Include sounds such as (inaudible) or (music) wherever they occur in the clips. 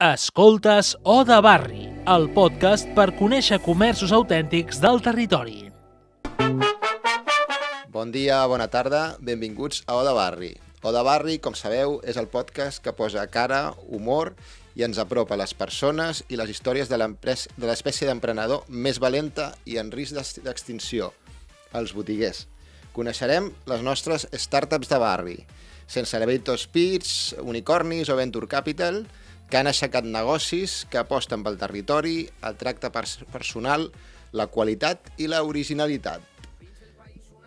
Escoltes O de Barri, el podcast per conèixer comerços autèntics del territori. Bon dia, bona tarda, benvinguts a O de Barri. O de Barri, com sabeu, és el podcast que posa cara, humor i ens apropa les persones i les històries de l'espècie d'emprenedor més valenta i en risc d'ex- d'extinció, els botiguers. Coneixerem les nostres startups de barri, sense elevator speeds, unicornis o venture capital, que han aixecat negocis que aposten pel territori, el tracte pers personal, la qualitat i la originalitat.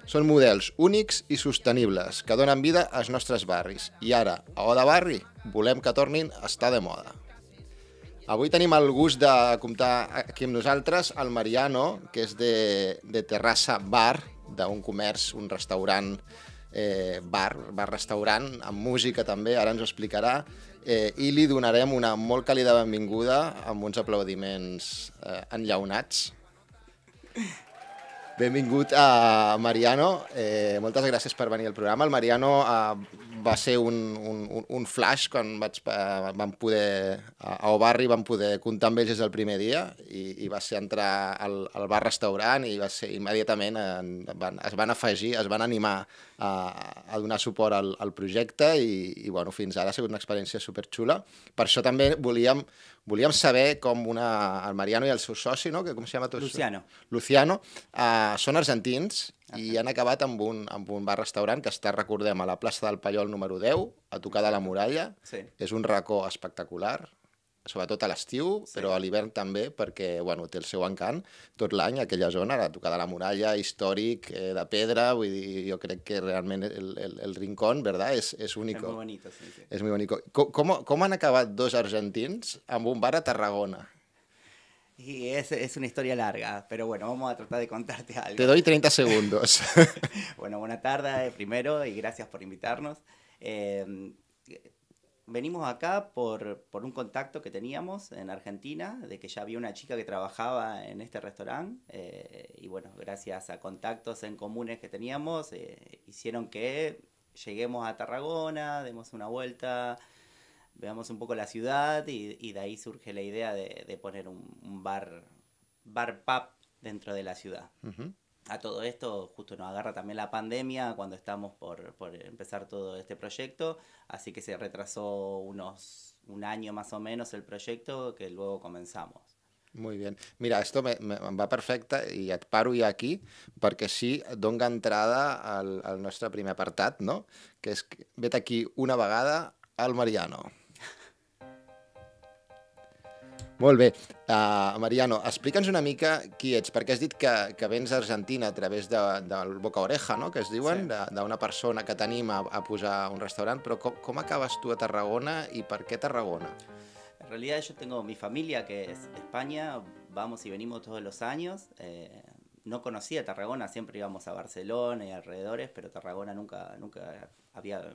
Són models únics i sostenibles que donen vida als nostres barris. I ara, a O de Barri, volem que tornin a estar de moda. Avui tenim el gust de comptar aquí amb nosaltres el Mariano, que és de, de Terrassa Bar, d'un comerç, un restaurant, eh, bar, bar-restaurant, amb música també, ara ens ho explicarà, eh, i li donarem una molt càlida benvinguda amb uns aplaudiments eh, enllaunats. Benvingut a Mariano, eh, moltes gràcies per venir al programa. El Mariano eh, va ser un, un, un- flash quan vaig, eh, vam poder, a Obarri vam poder comptar amb ells des del primer dia i, i va ser entrar al, al bar-restaurant i va ser immediatament en, van, es van afegir, es van animar a, a donar suport al, al projecte i, i bueno, fins ara ha sigut una experiència superxula. Per això també volíem, volíem saber com una, el Mariano i el seu soci, no? que com se llama tu? Luciano. Luciano, uh, són argentins i han acabat amb un, amb un bar-restaurant que està, recordem, a la plaça del Pallol número 10, a tocar de la muralla. Sí. És un racó espectacular, sobretot a l'estiu, Sí. però a l'hivern també, perquè bueno, té el seu encant tot l'any, aquella zona, a tocar de la muralla, històric, eh, de pedra, vull dir, jo crec que realment el, el, el rincón, ¿verdad? És, és Es único. muy bonito, sí, sí. És muy bonico. Com, com, han acabat dos argentins amb un bar a Tarragona? Y es, es una historia larga, pero bueno, vamos a tratar de contarte algo. Te doy 30 segundos. (laughs) Bueno, buena tarde primero y gracias por invitarnos. Eh, venimos acá por, por un contacto que teníamos en Argentina, de que ya había una chica que trabajaba en este restaurante eh, y bueno, gracias a contactos en comunes que teníamos, eh, hicieron que lleguemos a Tarragona, demos una vuelta, veamos un poco la ciudad y, de ahí surge la idea de, de poner un, bar, bar pub dentro de la ciudad Ujú. A todo esto justo nos agarra también la pandemia cuando estamos por, por empezar todo este proyecto, así que se retrasó unos un año más o menos el proyecto que luego comenzamos. Muy bien. Mira, esto me, va perfecte i et paro ja aquí perquè així dona entrada al, al nostre primer no? Que és vet aquí una vegada al Mariano. Molt bé. Uh, Mariano, explica'ns una mica qui ets, perquè has dit que, que vens d'Argentina a través de, del Boca Oreja, no?, que es diuen, Sí. de- d'una persona que t'anima a, a posar un restaurant, però com, com acabes tu a Tarragona i per què Tarragona? En realidad yo tengo mi familia que es de España, vamos y venimos todos los años. eh, no conocía Tarragona, siempre íbamos a Barcelona y alrededores, pero Tarragona nunca, nunca había,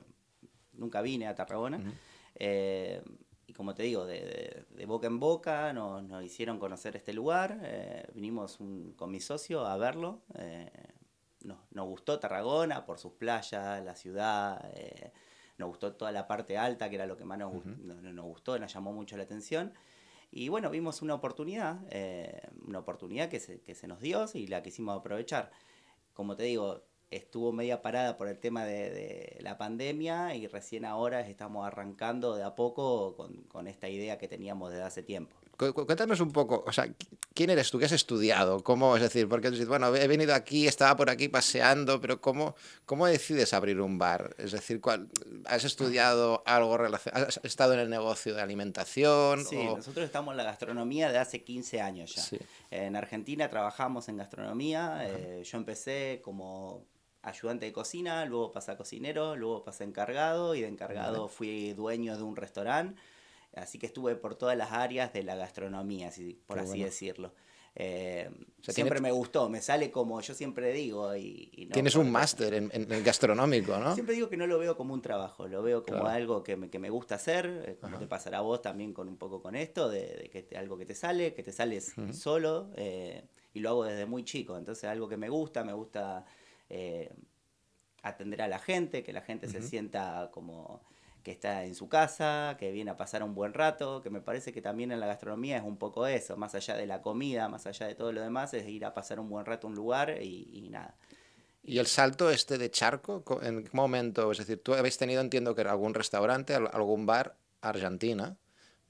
nunca vine a Tarragona. Ujú. Eh, y como te digo, de, de- de boca en boca nos, nos hicieron conocer este lugar. eh, vinimos un- con mi socio a verlo. eh, nos, nos gustó Tarragona por sus playas, la ciudad. eh, nos gustó toda la parte alta, que era lo que más nos, gust- Ujú. no- no- nos gustó, nos llamó mucho la atención. Y bueno, vimos una oportunidad, una oportunidad que se, que se nos dio y la quisimos aprovechar. Como te digo, estuvo media parada por el tema de, de la pandemia y recién ahora estamos arrancando de a poco con, con esta idea que teníamos desde hace tiempo. Cu- cu- Cuéntanos un poco, o sea, qui- ¿quién eres tú? ¿Qué has estudiado? ¿Cómo, es decir, porque bueno, he venido aquí, estaba por aquí paseando, pero ¿cómo, cómo decides abrir un bar? Es decir, ¿cuál, ¿has estudiado algo relacionado? ¿Has estado en el negocio de alimentación? Sí, o- nosotros estamos en la gastronomía de hace 15 años ya. Sí. En Argentina trabajamos en gastronomía. eh, yo empecé como ayudante de cocina, luego pasé a cocinero, luego pasé a encargado y de encargado fui dueño de un restaurante. Así que estuve por todas las áreas de la gastronomía, por Qué así bueno. decirlo. Eh, O sea, siempre tiene- me gustó, me sale como yo siempre digo. Y, y no Tienes un máster en, en el gastronómico, ¿no? Siempre digo que no lo veo como un trabajo, lo veo como Claro. algo que me, que me gusta hacer, eh, como Ajá. te pasará a vos también con un poco con esto, de, de que te- algo que te sale, que te sales Ujú. solo, eh, y lo hago desde muy chico, entonces algo que me gusta, me gusta eh, atender a la gente, que la gente se sienta como que está en su casa, que viene a pasar un buen rato, que me parece que también en la gastronomía es un poco eso, más allá de la comida, más allá de todo lo demás, es ir a pasar un buen rato a un lugar y, y nada. ¿Y el salto este de charco, co- en qué momento? Es decir, tú habéis tenido, entiendo que algún restaurante, al- algún bar Argentina,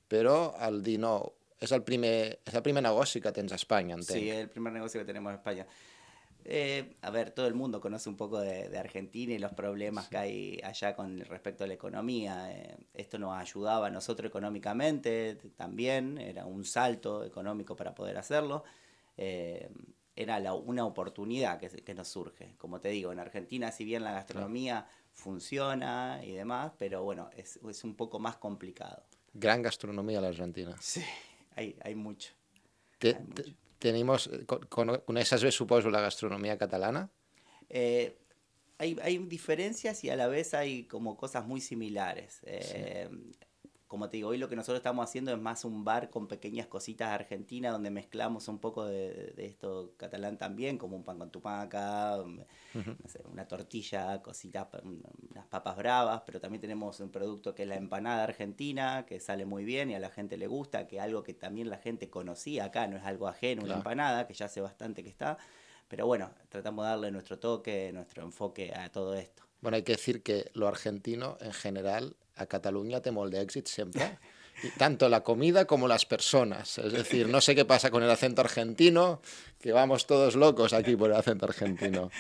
però el dir no, és el primer, és el primer negoci que tens a Espanya, entenc. Sí, es el primer negocio que tenemos en España. Eh, a ver, todo el mundo conoce un poco de, de Argentina y los problemas que hay allá con respecto a la economía. Eh, esto nos ayudaba a nosotros económicamente también, era un salto económico para poder hacerlo. Eh, era la- una oportunidad que, que nos surge. Como te digo, en Argentina, si bien la gastronomía funciona y demás, pero bueno, es, es un poco más complicado. Gran gastronomia a l'Argentina. Sí, hay, hay mucho. Te, Hay te, mucho. tenimos, con- con- coneixes bé, suposo, la gastronomia catalana? Eh, hay, hay diferencias y a la vez hay como cosas muy similares. Eh, Como te digo, hoy lo que nosotros estamos haciendo es más un bar con pequeñas cositas argentinas donde mezclamos un poco de, de esto catalán también, como un pan con tumaca, um, no sé, una tortilla, cositas, unas papas bravas, pero también tenemos un producto que es la empanada argentina, que sale muy bien y a la gente le gusta, que algo que también la gente conocía acá, no es algo ajeno, una Claro. empanada, que ya hace bastante que está. Pero bueno, tratamos de darle nuestro toque, nuestro enfoque a todo esto. Bueno, hay que decir que lo argentino, en general, a Cataluña té molt d'èxit sempre. (laughs) Y tanto la comida como las personas. Es decir, no sé qué pasa con el acento argentino, que vamos todos locos aquí por el acento argentino.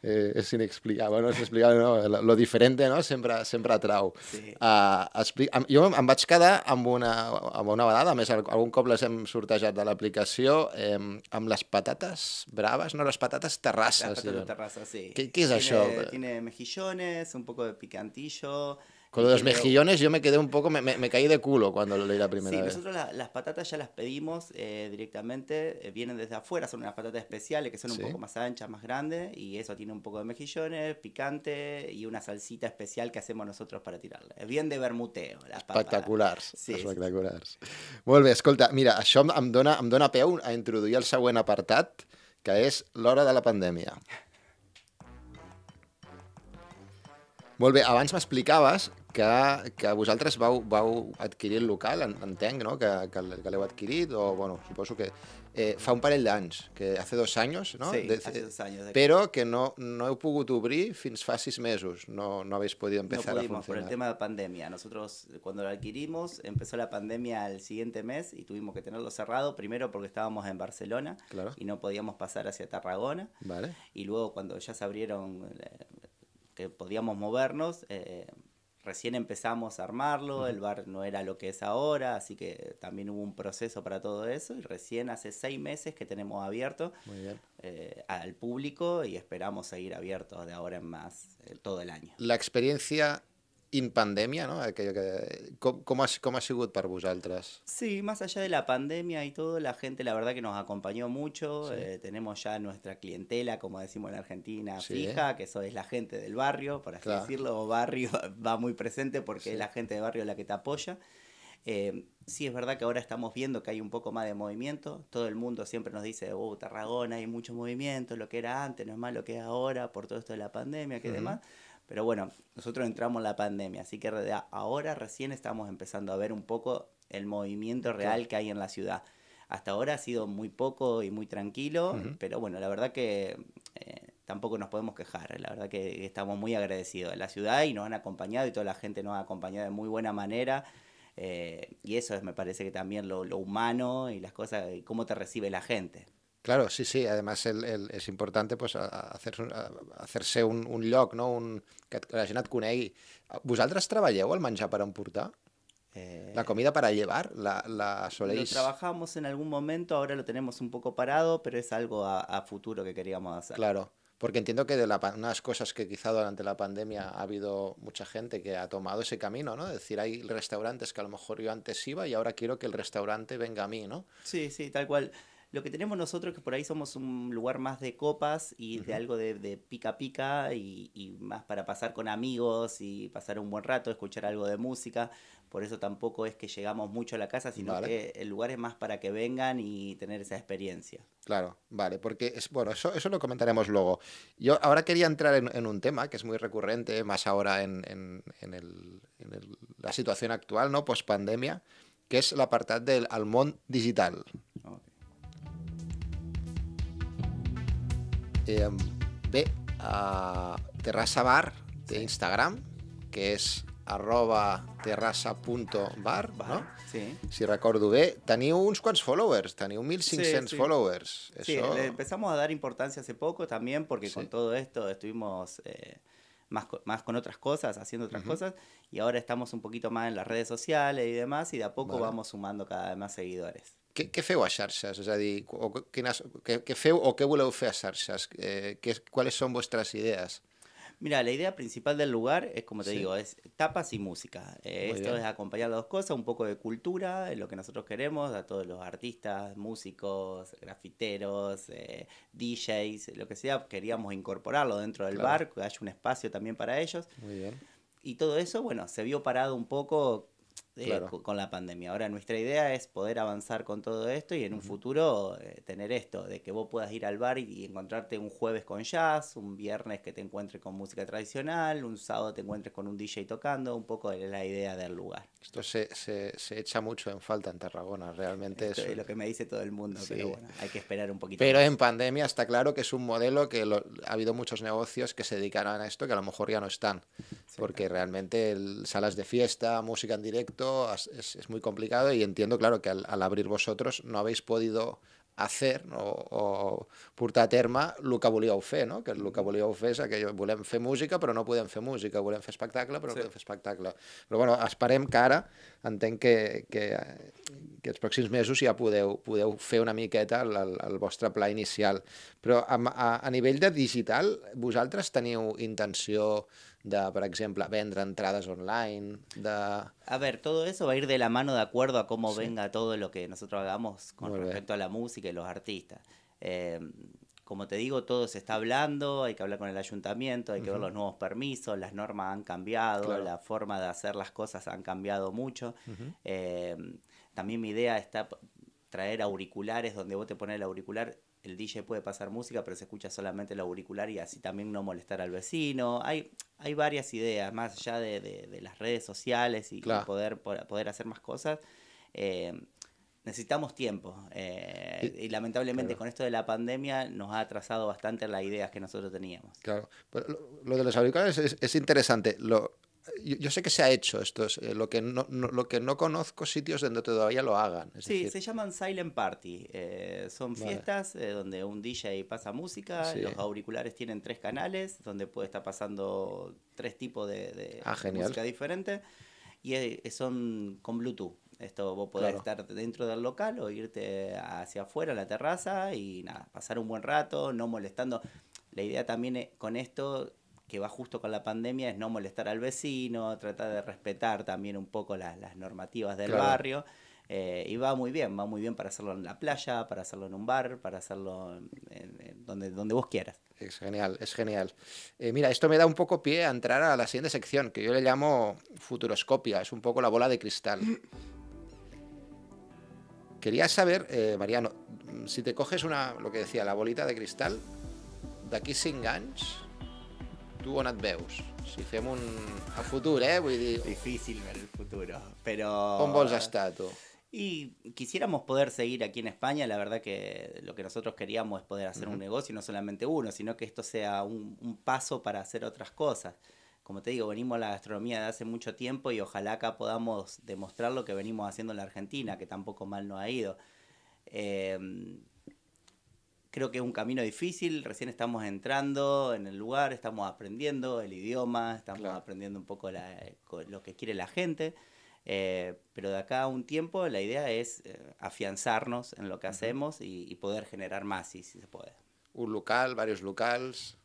Eh, és inexplicable, bueno, és explicable, no? Lo, lo diferente no? sempre, sempre atrau. Sí. Uh, expli... Jo em vaig quedar amb una, amb una vegada, a més al- algun cop les hem sortejat de l'aplicació, eh, amb les patates braves, no, les patates terrasses. patatas diuen. terrazas, sí. ¿Qué- qué es tiene, eso? Tiene mejillones, un poco de picantillo. Con y lo de los mejillones yo me quedé un poco, me, me, me caí de culo cuando lo leí la primera Sí, vez. nosotros la- las patatas ya las pedimos eh, directamente, eh, vienen desde afuera, son unas patatas especiales que son un Sí. poco más anchas, más grandes, y eso tiene un poco de mejillones, picante y una salsita especial que hacemos nosotros para tirarle. Es bien de bermuteo, las. Espectaculars, Sí, sí. espectaculars. Molt bé, escolta, mira, això em- em dona, em dona peu a introduir el següent apartat, que és l'hora de la pandèmia. Molt bé, abans m'explicaves que, que vosaltres vau, vau adquirir el local, en- entenc, no?, que, que, que l'heu adquirit, o, bueno, suposo que eh, fa un parell d'anys, que hace dos anys, no? Sí, De- hace dos años. de- Però que no, no heu pogut obrir fins fa sis mesos, no, no habéis podido No empezar pudimos a por el funcionar. tema de pandemia. Nosotros cuando lo adquirimos empezó la pandemia al siguiente mes y tuvimos que tenerlo cerrado, primero porque estábamos en Barcelona Claro. y no podíamos pasar hacia Tarragona. Vale. Y luego cuando ya se abrieron, eh, que podíamos movernos, eh, recién empezamos a armarlo, el bar no era lo que es ahora, así que también hubo un proceso para todo eso y recién hace seis meses que tenemos abierto Muy bien. eh, al público y esperamos seguir abiertos de ahora en más eh, todo el año. La experiencia in pandèmia, no? Aquello que, com, com, ha, com ha sigut per vosaltres? Sí, más allá de la pandemia y todo, la gente la verdad que nos acompañó mucho. Sí. eh, tenemos ya nuestra clientela, como decimos en Argentina, Sí. fija, que eso es la gente del barrio, por así Claro. decirlo, o barrio (laughs) va muy presente porque Sí. es la gente de barrio la que te apoya. Eh, sí, es verdad que ahora estamos viendo que hay un poco más de movimiento. Todo el mundo siempre nos dice, oh, Tarragona hay mucho movimiento, lo que era antes no es más lo que es ahora por todo esto de la pandemia, que Ujú. demás. Pero bueno, nosotros entramos en la pandemia, así que ahora recién estamos empezando a ver un poco el movimiento real que hay en la ciudad. Hasta ahora ha sido muy poco y muy tranquilo, pero bueno, la verdad que eh, tampoco nos podemos quejar. La verdad que estamos muy agradecidos de la ciudad y nos han acompañado y toda la gente nos ha acompañado de muy buena manera. eh, y eso es, me parece que también lo, lo humano y las cosas, y cómo te recibe la gente. Claro, sí, sí. Además, el, el, és important pues, a- a hacer, a hacer-se un, un lloc, no? un, que, que la gent et conegui. Vosaltres treballeu el menjar per emportar? Eh, La comida para llevar? La, la Lo soléis... trabajamos en algún momento, ahora lo tenemos un poco parado, pero es algo a, a futuro que queríamos hacer. Claro, porque entiendo que de la, unas cosas que quizá durante la pandemia ha habido mucha gente que ha tomado ese camino, ¿no? Es decir, hay restaurantes que a lo mejor yo antes iba y ahora quiero que el restaurante venga a mí, ¿no? Sí, sí, tal cual. Lo que tenemos nosotros que por ahí somos un lugar más de copas y de algo de, de pica pica y, y más para pasar con amigos y pasar un buen rato, escuchar algo de música. Por eso tampoco es que llegamos mucho a la casa, sino Vale. que el lugar es más para que vengan y tener esa experiencia. Claro, vale, porque es, bueno, eso, eso lo comentaremos luego. Yo ahora quería entrar en, en un tema que es muy recurrente, más ahora en, en- en el- en el- la situación actual, ¿no? Post pandemia, que es l'apartat del al món digital. Eh, bé, a Terrassa Bar té Instagram, que és arroba terrassa.bar, no? Sí. Si recordo bé, teniu uns quants followers, teniu 1.500 Sí, sí. followers. Sí, le empezamos a dar importancia hace poco también porque Sí. con todo esto estuvimos eh, más, más con otras cosas, haciendo otras cosas, y ahora estamos un poquito más en las redes sociales y demás, y de a poco Vale. vamos sumando cada vez más seguidores. Què, què feu a xarxes? És a dir, o, quines, què, què feu o què voleu fer a xarxes? Eh, ¿Cuáles son vuestras ideas? Mira, la idea principal del lugar es, como te Sí. digo, es tapas y música. Eh, esto bien. es acompañar las dos cosas, un poco de cultura, es lo que nosotros queremos, a todos los artistas, músicos, grafiteros, eh, DJs, lo que sea, queríamos incorporarlo dentro del Claro. bar, que haya un espacio también para ellos. Muy bien. Y todo eso, bueno, se vio parado un poco eh, Claro. co- con la pandemia. Ahora nuestra idea es poder avanzar con todo esto y en un futuro eh, tener esto, de que vos puedas ir al bar y, y encontrarte un jueves con jazz, un viernes que te encuentres con música tradicional, un sábado te encuentres con un DJ tocando, un poco es la idea del lugar. Esto se, se, se echa mucho en falta en Tarragona, realmente Esto es... es lo que me dice todo el mundo, Sí. pero bueno, hay que esperar un poquito. Pero más. en pandemia está claro que es un modelo que lo- ha habido muchos negocios que se dedicaron a esto que a lo mejor ya no están. Porque realmente el- salas de fiesta, música en directo, es, es- muy complicado y entiendo, claro, que al, al abrir vosotros no habéis podido hacer no? o portar a terme el que volíeu fer, no? que el que volíeu fer és aquell, volem fer música però no podem fer música, volem fer espectacle però no Sí. podem fer espectacle. Però bueno, esperem que ara, entenc que, que, que els pròxims mesos ja podeu, podeu fer una miqueta el, el, el vostre pla inicial. Però a, a, a nivell de digital, vosaltres teniu intenció de, per exemple, vendre entrades online, de... A ver, todo eso va a ir de la mano de acuerdo a cómo venga todo lo que nosotros hagamos con Muy bien. respecto a la música y los artistas. Eh, como te digo, todo se está hablando, hay que hablar con el ayuntamiento, hay que ver los nuevos permisos, las normas han cambiado, Claro. la forma de hacer las cosas han cambiado mucho. Eh, también mi idea está traer auriculares donde vos te pones el auricular, el DJ puede pasar música, pero se escucha solamente el auricular y así también no molestar al vecino. Hay, hay varias ideas, más allá de, de- de las redes sociales y, poder, po- poder hacer más cosas. eh, necesitamos tiempo eh, y, lamentablemente claro. con esto de la pandemia nos ha atrasado bastante las ideas que nosotros teníamos. Claro. Pero lo, lo de los auriculares es, es interesante. Lo, yo, yo sé que se ha hecho esto, es, eh, lo, que no, no- lo que no conozco sitios donde todavía lo hagan. Es Sí, decir, se llaman Silent Party. eh, son Vale. fiestas eh, donde un DJ pasa música, Sí. los auriculares tienen tres canales, donde puede estar pasando tres tipos de, de Ah, música diferente y eh, son con Bluetooth. Esto vos podés Claro. estar dentro del local o irte hacia afuera a la terraza y nada, pasar un buen rato, no molestando. La idea también eh, con esto que va justo con la pandemia es no molestar al vecino, tratar de respetar también un poco las, las normativas del Claro. barrio. eh, y va muy bien, va muy bien para hacerlo en la playa, para hacerlo en un bar, para hacerlo en- en- en donde, donde vos quieras. Es genial, es genial. Eh, mira, esto me da un poco pie a entrar a la siguiente sección, que yo le llamo futuroscopia, es un poco la bola de cristal. Quería saber, eh, Mariano, si te coges una, lo que decía, la bolita de cristal, d'aquí 5 anys, tu on et veus? Si fem un... a futur, eh? Vull dir, Difícil ver el futuro, pero... on vols estar, tu? Y quisiéramos poder seguir aquí en España, la verdad que lo que nosotros queríamos es poder hacer un negocio, no solamente uno, sino que esto sea un, un paso para hacer otras cosas. Como te digo, venimos a la gastronomía de hace mucho tiempo y ojalá acá podamos demostrar lo que venimos haciendo en la Argentina, que tampoco mal nos ha ido. Eh, creo que es un camino difícil, recién estamos entrando en el lugar, estamos aprendiendo el idioma, estamos Claro. aprendiendo un poco la- lo que quiere la gente, eh, pero de acá a un tiempo la idea es eh, afianzarnos en lo que hacemos y, y poder generar más, si, si se puede. Un local, varios locals...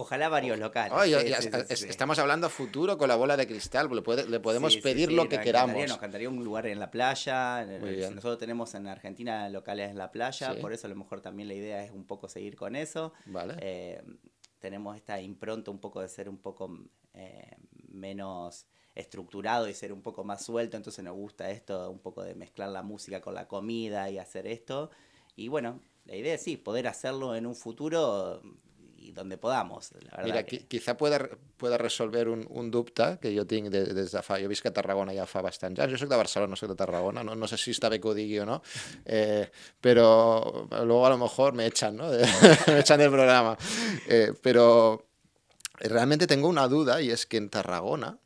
Ojalá varios locales. Sí, sí, sí. estamos hablando a futuro con la bola de cristal, le, puede- le podemos pedir lo que nos queramos. encantaría- nos encantaría un lugar en la playa. Eh, bien. Nosotros tenemos en Argentina locales en la playa, por eso a lo mejor también la idea es un poco seguir con eso. Vale. Eh, tenemos esta impronta un poco de ser un poco eh, menos estructurado y ser un poco más suelto, entonces nos gusta esto, un poco de mezclar la música con la comida y hacer esto. Y bueno, la idea es sí, poder hacerlo en un futuro y donde podamos. La verdad Mira, que- qui- quizá pueda, pueda resolver un, un dubte que jo tinc de, des de fa... Jo visc a Tarragona ja fa bastants anys. Jo soc de Barcelona, no soc de Tarragona. No, no sé si està bé que ho digui o no. Eh, pero luego a lo mejor me echan, ¿no? (laughs) Me echan del programa. Eh, pero realmente tengo una duda y es que en Tarragona,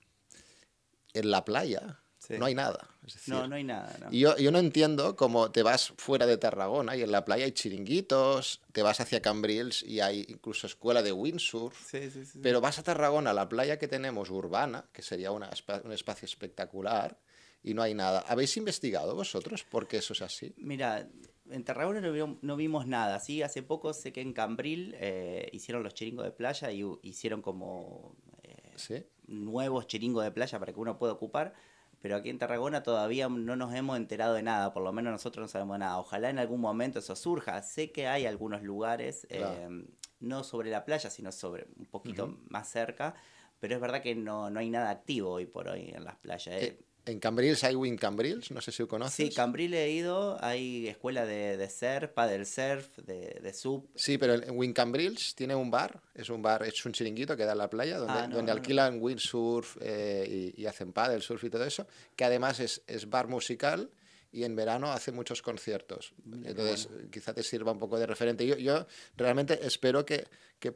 en la playa, Sí. no hay nada. Es decir, No, no hay nada. ¿no? Y yo, yo no entiendo cómo te vas fuera de Tarragona y en la playa hay chiringuitos, te vas hacia Cambrils y hay incluso escuela de windsurf, Sí, sí, sí. pero vas a Tarragona, la playa que tenemos urbana, que sería una un espacio espectacular, y no hay nada. ¿Habéis investigado vosotros por qué eso es así? Mira, en Tarragona no, no vimos nada, ¿sí? Hace poco sé que en Cambril eh, hicieron los chiringos de playa y hicieron como eh, ¿Sí? nuevos chiringos de playa para que uno pueda ocupar, pero aquí en Tarragona todavía no nos hemos enterado de nada, por lo menos nosotros no sabemos nada. Ojalá en algún momento eso surja. Sé que hay algunos lugares, Claro. eh, no sobre la playa, sino sobre un poquito más cerca, pero es verdad que no, no hay nada activo hoy por hoy en las playas. eh. En Cambrils hay Win Cambrils, no sé si lo conoces. Sí, Cambril he ido, hay escuela de, de surf, paddle surf, de, de sub. Sí, pero en Win Cambrils tiene un bar, es un bar, es un chiringuito que da en la playa, donde, Ah, no, donde no, no. alquilan windsurf eh, y, y hacen paddle surf y todo eso, que además es, es bar musical y en verano hace muchos conciertos. Entonces, quizá te sirva un poco de referente. Yo, yo realmente espero que, que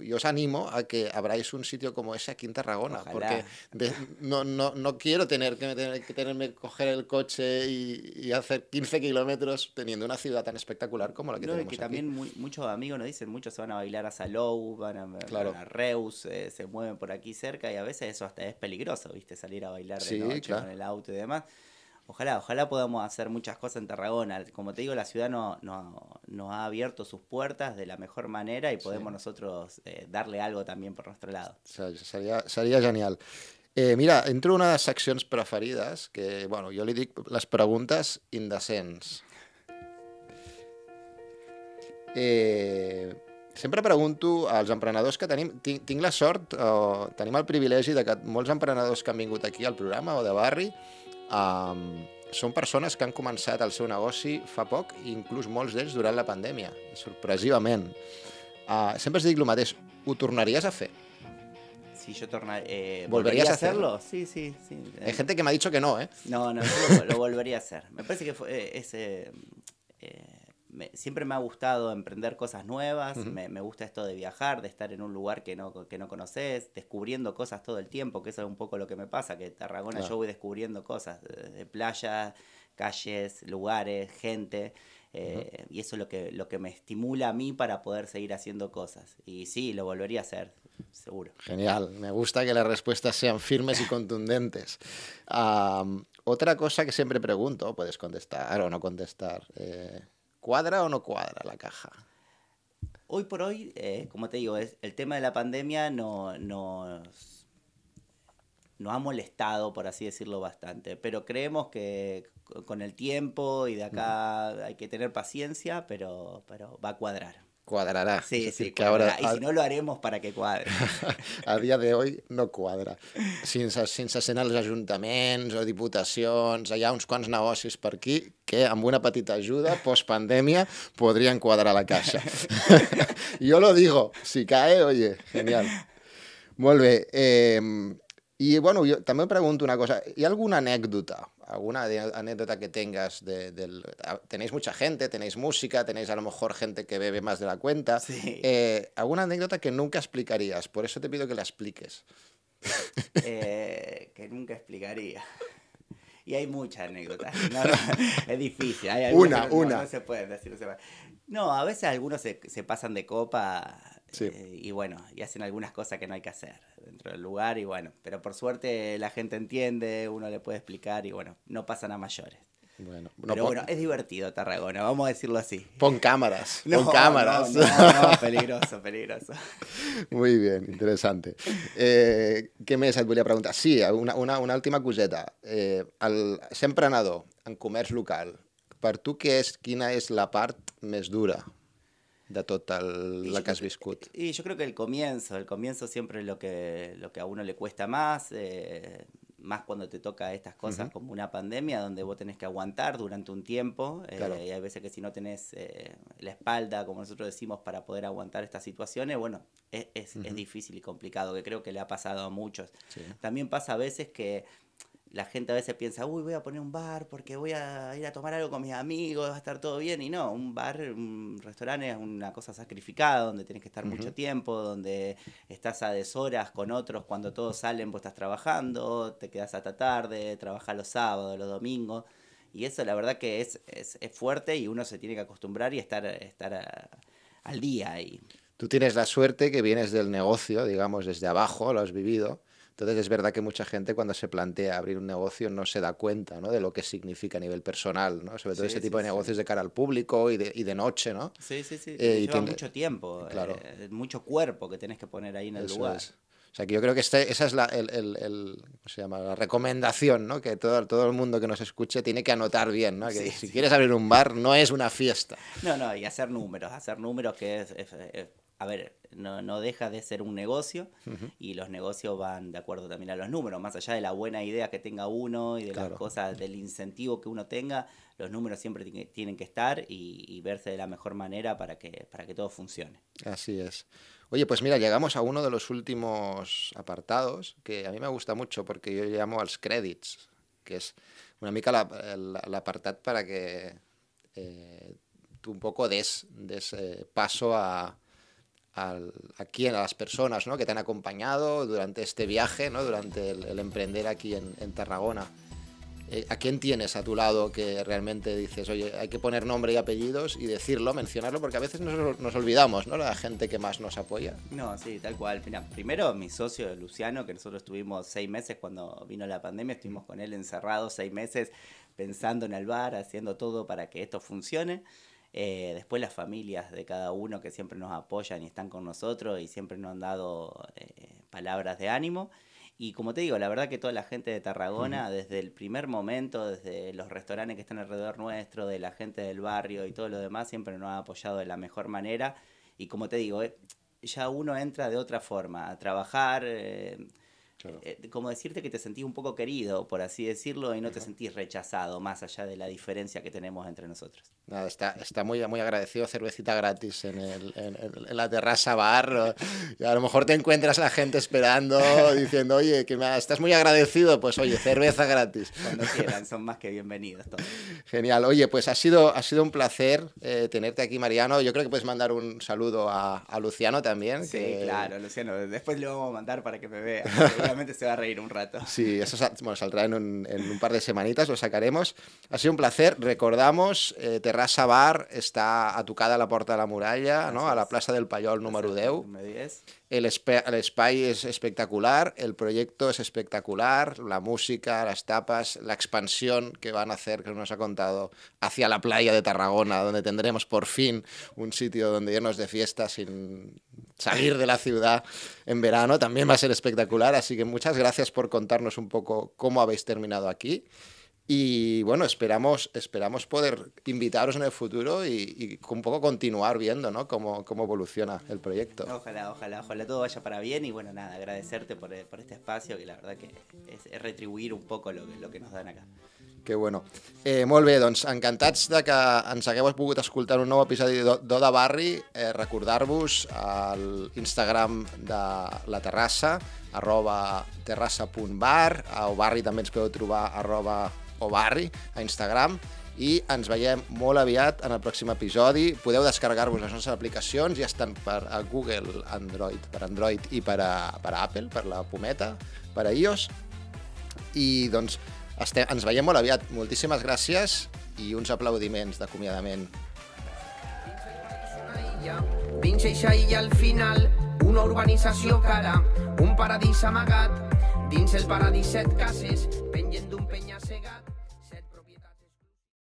yo os animo a que abráis un sitio como ese aquí en Tarragona, Ojalá. porque de- no, no, no quiero tener que, tener que tenerme que coger el coche y, y hacer 15 kilómetros teniendo una ciudad tan espectacular como la que No, y tenemos que aquí. también muy- muchos amigos nos dicen, muchos se van a bailar a Salou, van a, Claro. van a Reus, eh, se mueven por aquí cerca y a veces eso hasta es peligroso, ¿viste? Salir a bailar de Sí, noche claro. con el auto y demás. Ojalá, ojalá podamos hacer muchas cosas en Tarragona. Como te digo, la ciudad no, no- nos ha abierto sus puertas de la mejor manera y podemos nosotros eh, darle algo también por nuestro lado. Seria, seria genial. Eh, mira, entro una de les seccions preferides, que, bueno, jo li dic les preguntes indecents. Eh, sempre pregunto als emprenedors que tenim, tinc, tinc la sort, o tenim el privilegi de que molts emprenedors que han vingut aquí al programa o de barri um, són persones que han començat el seu negoci fa poc, i inclús molts d'ells durant la pandèmia, sorpresivament. Uh, sempre els dic el mateix, ho tornaries a fer? Si yo torna, eh, ¿Volverías ¿volvería a a hacerlo? Sí, sí, sí. Hay gente que m'ha dit que no, eh? No, no, lo, lo volvería a hacer. Me parece que fue, eh, es, eh, eh, me- siempre me ha gustado emprender cosas nuevas, me, me gusta esto de viajar, de estar en un lugar que no, que no conoces, descubriendo cosas todo el tiempo, que eso es un poco lo que me pasa, que Tarragona Claro. yo voy descubriendo cosas, de, de playa, calles, lugares, gente. eh, Y eso es lo que, lo que me estimula a mí para poder seguir haciendo cosas. Y sí, lo volvería a hacer, seguro. Genial, me gusta que las respuestas sean firmes y (laughs) contundentes. Otra cosa que siempre pregunto, puedes contestar o no contestar, eh, ¿cuadra o no cuadra la caja? Hoy por hoy, eh, como te digo, es, el tema de la pandemia no, nos, nos ha molestado, por así decirlo, bastante. Pero creemos que co- con el tiempo y de acá hay que tener paciencia, pero, pero va a cuadrar. Cuadrará. Sí, Es sí, decir, que ahora cuadrará. Y si no lo haremos para que cuadre. a, dia d'avui no quadra. Sense, sense ser els ajuntaments o diputacions, hi ha uns quants negocis per aquí que amb una petita ajuda, postpandèmia, podrien quadrar la caixa. Yo (laughs) lo digo, si cae, oye, genial. Molt bé. Eh, I, bueno, jo també pregunto una cosa. Hi ha alguna anècdota? ¿Alguna anécdota que tengas? De, del, tenéis mucha gente, tenéis música, tenéis a lo mejor gente que bebe más de la cuenta. Sí. Eh, ¿Alguna anécdota que nunca explicarías? Por eso te pido que la expliques. (laughs) eh, que nunca explicaría. Y hay muchas anécdotas. No, no, (laughs) es difícil. hay Una, no- una. No, se pueden decir. No, se pueden. No, a veces algunos se, se pasan de copa Sí. eh, y bueno, y hacen algunas cosas que no hay que hacer dentro del lugar y bueno, pero por suerte la gente entiende, uno le puede explicar y bueno, no pasan a mayores. Bueno, no Pero bueno, es divertido Tarragona, vamos a decirlo así. Pon cámaras, (laughs) No, pon cámaras. No, no, no, peligroso, peligroso. (laughs) Muy bien, interessant. Eh, què més et volia preguntar? Sí, una, una, una última coseta. Eh, el, ser emprenedor en comerç local, per tu què és, quina és la part més dura de tot el, Y la que has viscut? Y yo creo que el comienzo, el comienzo siempre es lo que, lo que a uno le cuesta más, eh, más cuando te toca estas cosas como una pandemia donde vos tenés que aguantar durante un tiempo eh, Claro. y hay veces que si no tenés eh, la espalda, como nosotros decimos, para poder aguantar estas situaciones, bueno, es, es, es difícil y complicado, que creo que le ha pasado a muchos. Sí. También pasa a veces que la gente a veces piensa, uy, voy a poner un bar porque voy a ir a tomar algo con mis amigos, va a estar todo bien. Y no, un bar, un restaurante es una cosa sacrificada, donde tienes que estar mucho tiempo, donde estás a deshoras con otros, cuando todos salen vos estás trabajando, te quedas hasta tarde, trabajas los sábados, los domingos. Y eso la verdad que es, es, es fuerte y uno se tiene que acostumbrar y estar, estar a- al día. Y, Tú tienes la suerte que vienes del negocio, digamos, desde abajo, lo has vivido. Entonces es verdad que mucha gente cuando se plantea abrir un negocio no se da cuenta ¿no? de lo que significa a nivel personal, ¿no? sobre todo Sí, ese tipo sí, de sí. negocios de cara al público y de, y de noche, ¿no? Sí, sí, sí. Eh, y lleva tiene- mucho tiempo, Claro. eh, mucho cuerpo que tenés que poner ahí en el Eso lugar. es. O sea, que yo creo que este, esa es la, el, el- el- ¿cómo se llama? la recomendación, ¿no? Que todo, todo el mundo que nos escuche tiene que anotar bien, ¿no? Que Sí, si sí. quieres abrir un bar no es una fiesta. No, no, y hacer números, hacer números que es, es- es- a ver, no, no deja de ser un negocio y los negocios van de acuerdo también a los números, más allá de la buena idea que tenga uno y de Claro. las cosas, del incentivo que uno tenga, los números siempre tiene- tienen que estar y, y verse de la mejor manera para que, para que todo funcione. Así es. Oye, pues mira, llegamos a uno de los últimos apartados que a mí me gusta mucho porque yo llamo als crèdits, que és una mica la- el- l'apartat para que eh, tú un poco des, des eh, paso a, al- a quién, a las personas ¿no? que te han acompañado durante este viaje, ¿no? durante el, el emprender aquí en, en Tarragona. Eh, ¿A quién tienes a tu lado que realmente dices, oye, hay que poner nombre y apellidos y decirlo, mencionarlo, porque a veces nos, nos olvidamos, ¿no? La gente que más nos apoya. No, sí, tal cual. Mira, primero mi socio Luciano, que nosotros estuvimos seis meses cuando vino la pandemia, estuvimos con él encerrados seis meses pensando en el bar, haciendo todo para que esto funcione. Eh, después las familias de cada uno que siempre nos apoyan y están con nosotros y siempre nos han dado eh, palabras de ánimo. Y como te digo, la verdad que toda la gente de Tarragona, desde el primer momento, desde los restaurantes que están alrededor nuestro, de la gente del barrio y todo lo demás, siempre nos ha apoyado de la mejor manera. Y como te digo, eh, ya uno entra de otra forma a trabajar, Claro. eh, como decirte que te sentís un poco querido, por así decirlo, y no te sentís rechazado, más allá de la diferencia que tenemos entre nosotros. Nada, está, está muy, muy agradecido, cervecita gratis en, el, en, en- la terraza bar. y a lo mejor te encuentras a la gente esperando, diciendo, oye, que me- estás muy agradecido, pues oye, cerveza gratis. Cuando quieran, son más que bienvenidos todos. Genial. Oye, pues ha sido, ha sido un placer eh, tenerte aquí, Mariano. Yo creo que puedes mandar un saludo a, a Luciano también. Sí, que- claro, Luciano, después le vamos a mandar para que me vea. (laughs) Seguramente se va a reír un rato. Sí, eso sa- bueno, saldrá en un, en un par de semanitas, lo sacaremos. Ha sido un placer. Recordamos, eh, Terrassa Bar està a tocar de la Porta de la Muralla, no? a la plaça del Pallol número 10. Número 10. El espe- el espai és espectacular, el proyecto es espectacular, la música, las tapas, la expansión que van a hacer, que nos ha contado, hacia la playa de Tarragona, donde tendremos por fin un sitio donde irnos de fiesta sin salir de la ciudad en verano, también va a ser espectacular. Así que muchas gracias por contarnos un poco cómo habéis terminado aquí. Y bueno, esperamos, esperamos poder invitaros en el futuro y, y un poco continuar viendo ¿no? cómo, cómo evoluciona el proyecto. Ojalá, ojalá, ojalá todo vaya para bien y bueno, nada, agradecerte por, eh, por este espacio que la verdad que es, es retribuir un poco lo, que- lo que nos dan acá. Que bueno. Eh, molt bé, doncs encantats de que ens hagueu pogut escoltar un nou episodi d'O d'Oda Barri. Eh, Recordar-vos l'Instagram de la terrassa, arroba terrassa.bar, a Obarri també ens podeu trobar arroba obarri a Instagram i ens veiem molt aviat en el pròxim episodi. Podeu descarregar-vos les nostres aplicacions, ja estan per a Google Android, per Android i per a, per a Apple, per la pometa, per a iOS. I doncs estem, ens veiem molt aviat. Moltíssimes gràcies i uns aplaudiments d'acomiadament. illa. Dins eixa illa al final, una urbanització cara, un paradís amagat. Dins el paradís set cases, penya